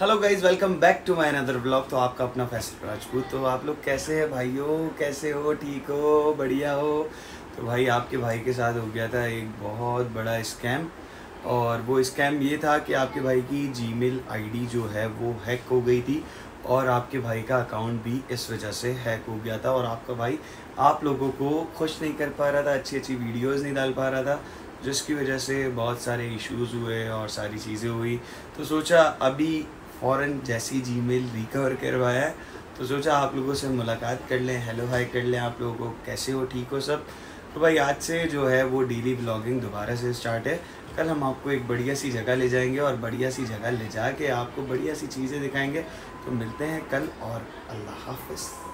Hello guys welcome back to my another blog तो आपका अपना फैसल राजपूत तो आप लोग कैसे हैं भाइयों? कैसे हो? ठीक हो? बढ़िया हो? तो भाई आपके भाई के साथ हो गया था एक बहुत बड़ा स्कैम और वो स्कैम ये था कि आपके भाई की जीमेल आईडी जो है वो हैक हो गई थी और आपके भाई का अकाउंट भी इस वजह से हैक हो गया था और आपका भाई आप लोगों को खुश नहीं कर पा रहा था अच्छी अच्छी वीडियोज़ नहीं डाल पा रहा था, जिसकी वजह से बहुत सारे इश्यूज़ हुए और सारी चीज़ें हुई। तो सोचा अभी फ़ौरन जैसी जी मेल रिकवर करवाया है। तो सोचा आप लोगों से मुलाकात कर लें हेलो हाई कर लें आप लोगों को। कैसे हो? ठीक हो सब? तो भाई आज से जो है वो डेली ब्लॉगिंग दोबारा से स्टार्ट है। कल हम आपको एक बढ़िया सी जगह ले जाएँगे और बढ़िया सी जगह ले जा जाके आपको बढ़िया सी चीज़ें दिखाएँगे। तो मिलते हैं कल और अल्लाह हाफिज़।